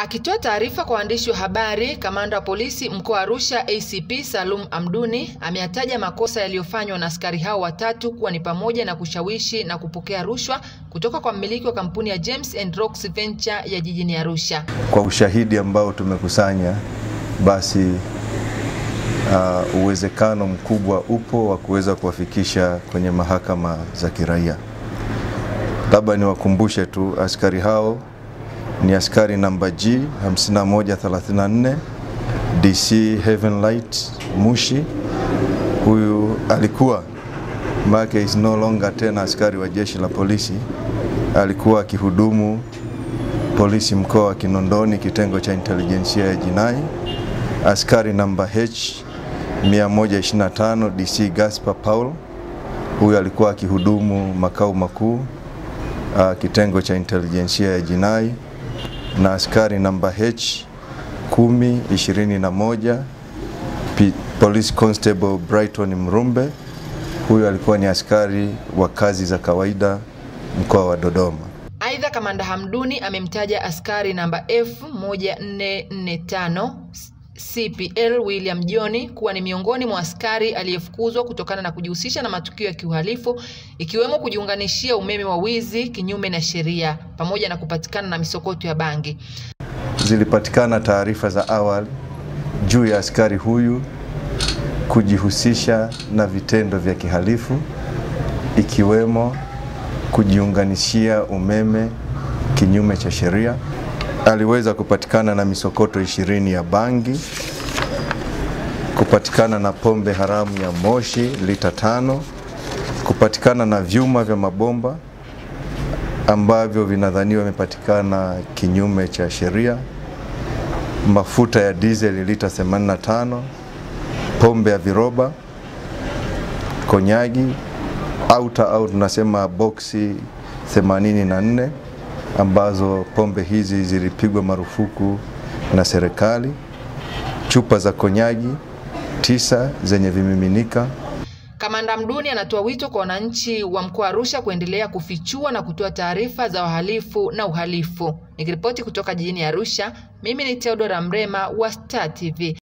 Akitoa taarifa kwa waandishi wa habari, kamanda wa polisi mkoa wa Arusha ACP Salum Amduni ameyataja makosa yaliyofanywa na askari hao watatu kuwa ni pamoja na kushawishi na kupokea rushwa kutoka kwa mmiliki wa kampuni ya James and Rocks Venture ya jijini Arusha. Kwa ushahidi ambao tumekusanya, basi uh, uwezekano mkubwa upo wa kuweza kuwafikisha kwenye mahakama za kiraia. Labda niwakumbushe tu askari hao ni askari namba G 5134 DC Heaven Light Mushi. Huyu alikuwa make is no longer tena askari wa jeshi la polisi, alikuwa akihudumu polisi mkoa wa Kinondoni, kitengo cha intelijensia ya jinai. Askari namba H 125 DC Gaspar Paul, huyu alikuwa akihudumu makao makuu uh, kitengo cha intelijensia ya jinai na askari namba H 1021 Police Constable Brighton Mrumbe, huyu alikuwa ni askari wa kazi za kawaida mkoa wa Dodoma. Aidha, kamanda Hamduni amemtaja askari namba F 1445 CPL William John kuwa ni miongoni mwa askari aliyefukuzwa kutokana na kujihusisha na matukio ya kiuhalifu ikiwemo kujiunganishia umeme wa wizi kinyume na sheria pamoja na kupatikana na misokoto ya bangi. Zilipatikana taarifa za awali juu ya askari huyu kujihusisha na vitendo vya kihalifu ikiwemo kujiunganishia umeme kinyume cha sheria. Aliweza kupatikana na misokoto ishirini ya bangi, kupatikana na pombe haramu ya moshi lita tano, kupatikana na vyuma vya mabomba ambavyo vinadhaniwa vimepatikana kinyume cha sheria, mafuta ya diesel lita 85, pombe ya viroba, konyagi auta au tunasema boksi 84 ambazo pombe hizi zilipigwa marufuku na serikali, chupa za konyagi tisa zenye vimiminika. Kamanda Mduni anatoa wito kwa wananchi wa mkoa wa Arusha kuendelea kufichua na kutoa taarifa za wahalifu na uhalifu. Nikiripoti kutoka jijini Arusha, mimi ni Theodora Mrema wa Star TV.